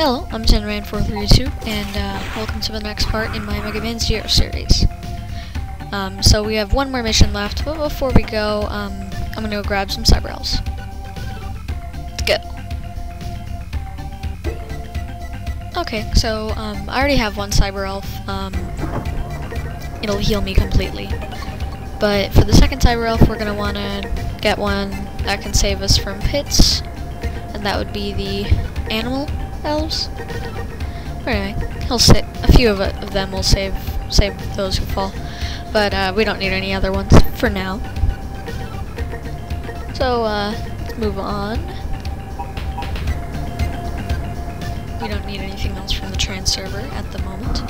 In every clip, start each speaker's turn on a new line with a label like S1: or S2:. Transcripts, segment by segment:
S1: Hello, I'm TenRan432, and uh, welcome to the next part in my Mega Man Zero series. Um, so we have one more mission left, but before we go, um, I'm gonna go grab some Cyber Elves. Let's go. Okay, so um, I already have one Cyber Elf. Um, it'll heal me completely. But for the second Cyber Elf, we're gonna wanna get one that can save us from pits, and that would be the Animal elves. He'll sit. A few of, of them will save save those who fall, but uh, we don't need any other ones for now. So uh, let's move on. We don't need anything else from the trans server at the moment.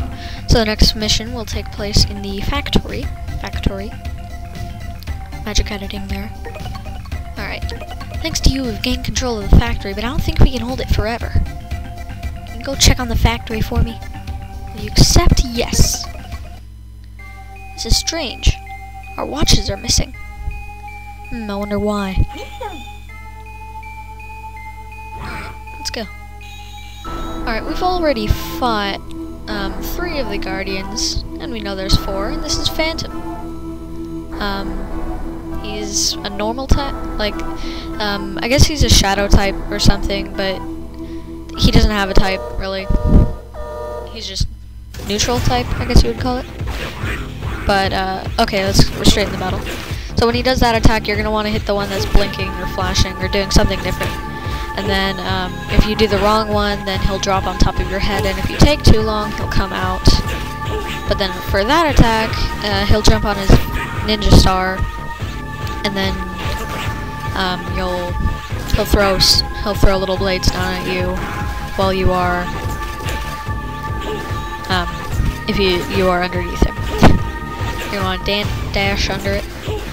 S1: So the next mission will take place in the factory. Factory. Magic editing there. Alright. Thanks to you, we've gained control of the factory, but I don't think we can hold it forever. Go check on the factory for me? Will you accept? Yes. This is strange. Our watches are missing. Hmm, I wonder why. Let's go. Alright, we've already fought um, three of the Guardians, and we know there's four, and this is Phantom. Um, he's a normal type, like, um, I guess he's a shadow type or something, but he doesn't have a type, really. He's just neutral type, I guess you would call it. But, uh, okay, let's we're straight in the battle. So when he does that attack, you're going to want to hit the one that's blinking or flashing or doing something different. And then, um, if you do the wrong one, then he'll drop on top of your head, and if you take too long, he'll come out. But then for that attack, uh, he'll jump on his ninja star, and then um, you'll he'll throw he'll throw little blades down at you while you are um, if you you are underneath him. You want to dan dash under it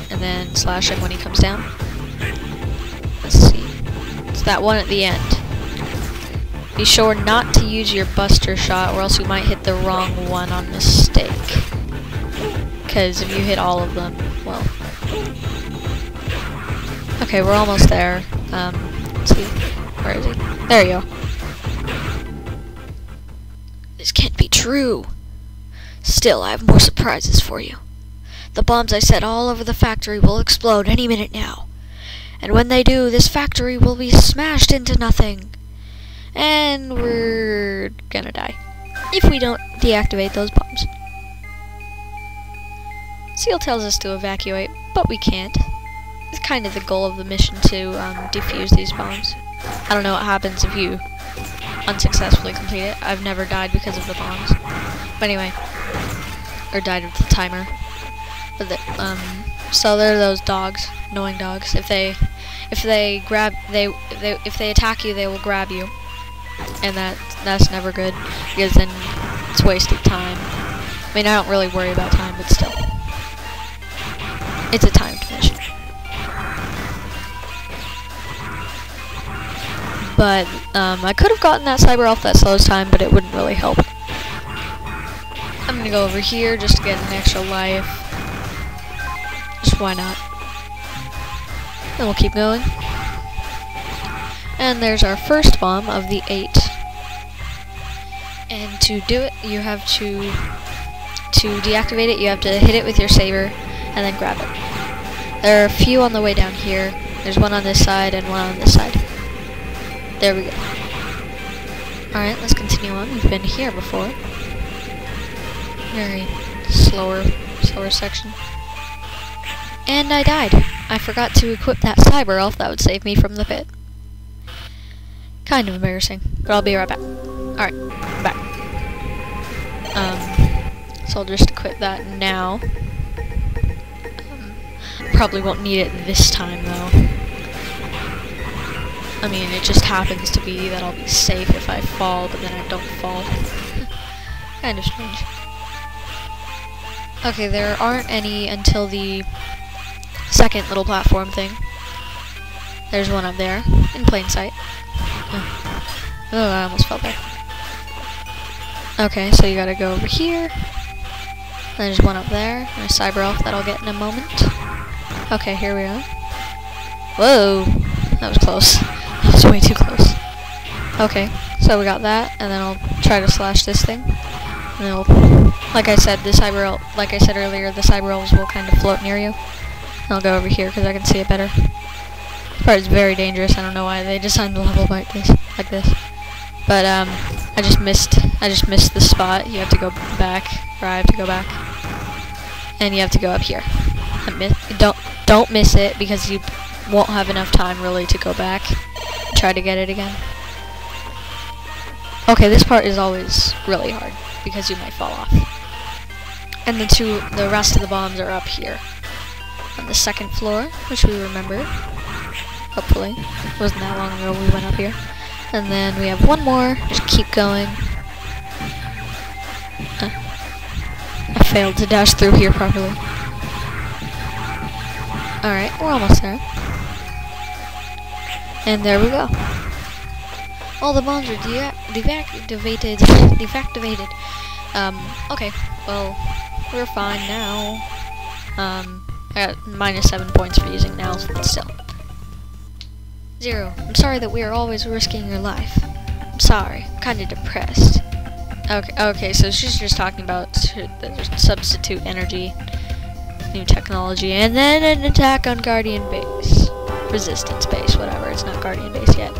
S1: and then slash him when he comes down. Let's see. It's that one at the end. Be sure not to use your buster shot or else you might hit the wrong one on mistake. Because if you hit all of them, well. Okay, we're almost there. Um, see. Where is he? There you go. This can't be true. Still, I have more surprises for you. The bombs I set all over the factory will explode any minute now. And when they do, this factory will be smashed into nothing. And we're gonna die. If we don't deactivate those bombs. Ciel tells us to evacuate, but we can't. It's kind of the goal of the mission to um, defuse these bombs. I don't know what happens if you unsuccessfully complete it. I've never died because of the bombs. But anyway, or died with the timer. But the, um, so there are those dogs, knowing dogs. If they, if they grab, they, they, if they attack you, they will grab you, and that that's never good because then it's wasted time. I mean, I don't really worry about time, but still, it's a timed But um, I could have gotten that cyber elf that slows time, but it wouldn't really help. I'm gonna go over here just to get an extra life. Just why not? Then we'll keep going. And there's our first bomb of the eight. And to do it, you have to to deactivate it. You have to hit it with your saber and then grab it. There are a few on the way down here. There's one on this side and one on this side. There we go. Alright, let's continue on. We've been here before. Very slower, slower section. And I died. I forgot to equip that cyber elf that would save me from the pit. Kind of embarrassing, but I'll be right back. Alright, back. Um, so I'll just equip that now. Um, probably won't need it this time though. I mean, it just happens to be that I'll be safe if I fall, but then I don't fall. kind of strange. Okay, there aren't any until the second little platform thing. There's one up there, in plain sight. Oh, oh I almost fell there. Okay, so you gotta go over here. There's one up there, and a cyber elf that I'll get in a moment. Okay, here we are. Whoa, that was close. Way too close. Okay, So we got that, and then I'll try to slash this thing. And it'll, like I said, the cyber like I said earlier, the cyber elves will kind of float near you. And I'll go over here because I can see it better. This part is very dangerous. I don't know why they designed the level like this, like this. But um, I just missed. I just missed the spot. You have to go back, or I have to go back, and you have to go up here. don't don't miss it because you won't have enough time really to go back. Try to get it again. Okay, this part is always really hard because you might fall off. And the two, the rest of the bombs are up here on the second floor, which we remember. Hopefully, it wasn't that long ago we went up here. And then we have one more. Just keep going. Uh, I failed to dash through here properly. Alright, we're almost there. And there we go. All the bombs are de deactivated. Deactivated. Um, okay. Well, we're fine now. Um, I got minus seven points for using now, still. Zero. I'm sorry that we are always risking your life. I'm sorry. I'm kind of depressed. Okay, okay, so she's just talking about the substitute energy, new technology, and then an attack on Guardian Base. Resistance Base, whatever. It's not Guardian Base yet.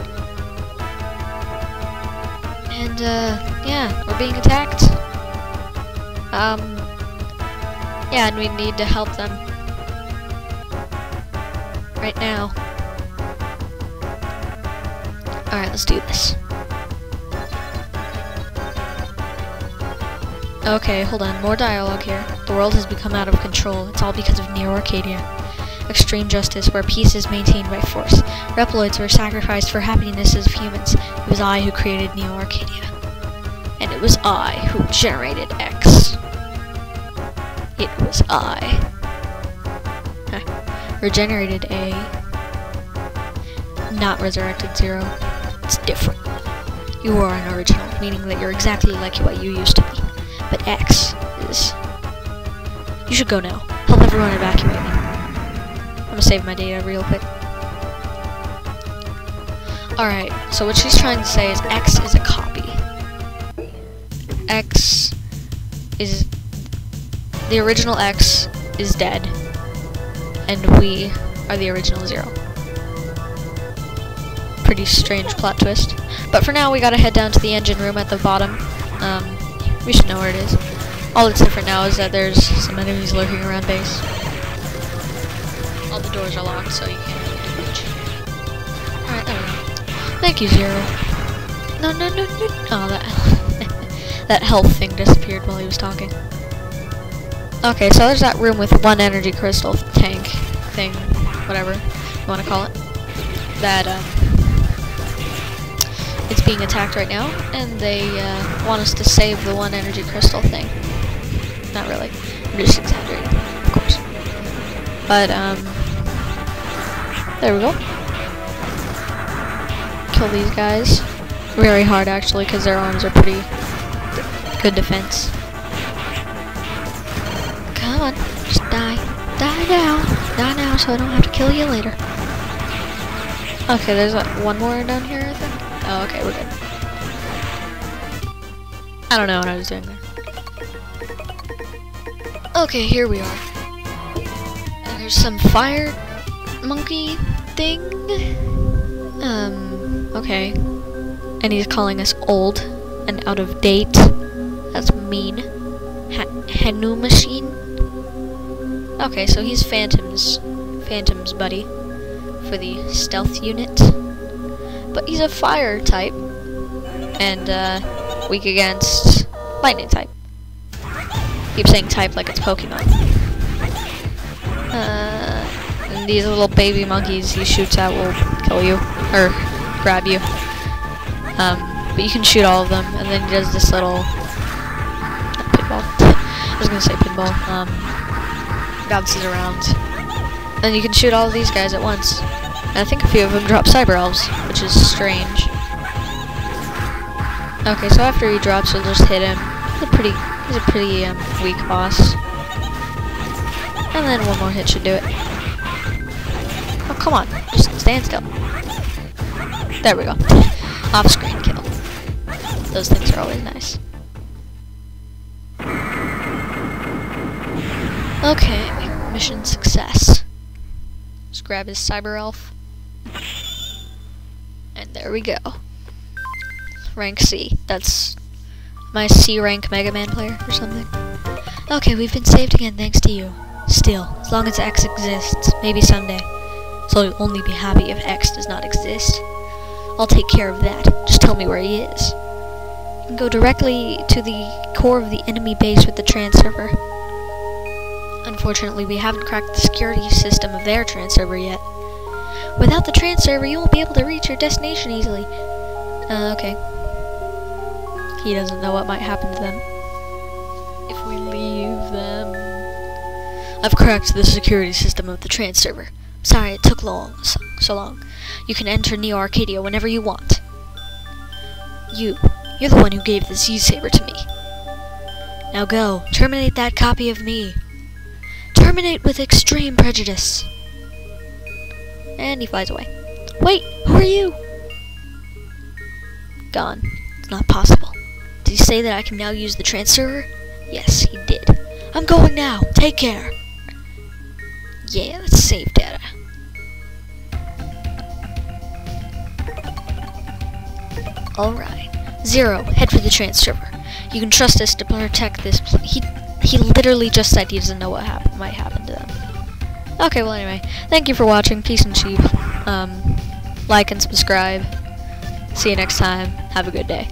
S1: And, uh, yeah, we're being attacked. Um, yeah, and we need to help them. Right now. Alright, let's do this. Okay, hold on. More dialogue here. The world has become out of control. It's all because of Neo Arcadia. Extreme justice, where peace is maintained by force. Reploids were sacrificed for happinesses of humans. It was I who created Neo Arcadia. And it was I who generated X. It was I. Regenerated A. Not resurrected Zero. It's different. You are an original, meaning that you're exactly like what you used to be. But X is... You should go now. Help everyone evacuate gonna save my data real quick. Alright, so what she's trying to say is X is a copy. X is... The original X is dead. And we are the original Zero. Pretty strange plot twist. But for now, we gotta head down to the engine room at the bottom. Um, we should know where it is. All that's different now is that there's some enemies lurking around base. All the doors are locked, so you can't do much. Alright, there we go. Thank you, Zero. No, no, no, no. Oh, that, that health thing disappeared while he was talking. Okay, so there's that room with one energy crystal tank thing, whatever you want to call it. That, um, it's being attacked right now, and they uh, want us to save the one energy crystal thing. Not really. I'm just exaggerating, of course. But, um, there we go. Kill these guys. Very hard, actually, because their arms are pretty good defense. Come on, just die. Die now. Die now so I don't have to kill you later. Okay, there's uh, one more down here, I think. Oh, okay, we're good. I don't know what I was doing there. Okay, here we are. And there's some fire monkey thing. Um, okay. And he's calling us old and out of date. That's mean. Ha Hanumachine. Okay, so he's Phantom's Phantom's buddy for the stealth unit but he's a fire type. And, uh, weak against lightning type. Keep saying type like it's Pokemon. Uh, these little baby monkeys he shoots at will kill you. Or grab you. Um, but you can shoot all of them, and then he does this little pinball. I was gonna say pinball. Um, bounces around. And you can shoot all of these guys at once. And I think a few of them drop cyber elves, which is strange. Okay, so after he drops, you'll just hit him. He's a pretty, he's a pretty um, weak boss. And then one more hit should do it. Come on. Just stand still. There we go. Off-screen kill. Those things are always nice. Okay, mission success. Let's grab his cyber elf. And there we go. Rank C. That's my C rank Mega Man player or something. Okay, we've been saved again thanks to you. Still, as long as X exists, maybe someday. So I'll only be happy if X does not exist. I'll take care of that. Just tell me where he is. You can go directly to the core of the enemy base with the transserver. Unfortunately, we haven't cracked the security system of their transserver yet. Without the transserver, you won't be able to reach your destination easily. Uh, okay. He doesn't know what might happen to them. If we leave them... I've cracked the security system of the transserver. Sorry it took long, so, so long. You can enter Neo Arcadia whenever you want. You, you're the one who gave the Z-Saber to me. Now go, terminate that copy of me. Terminate with extreme prejudice. And he flies away. Wait, who are you? Gone. It's not possible. Did he say that I can now use the transfer? Yes, he did. I'm going now. Take care. Yeah, let's save data. Alright. Zero, head for the transfer. You can trust us to protect this He, he literally just said he doesn't know what hap might happen to them. Okay, well anyway, thank you for watching. Peace and sheep. Um, like and subscribe. See you next time. Have a good day.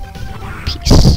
S1: Peace.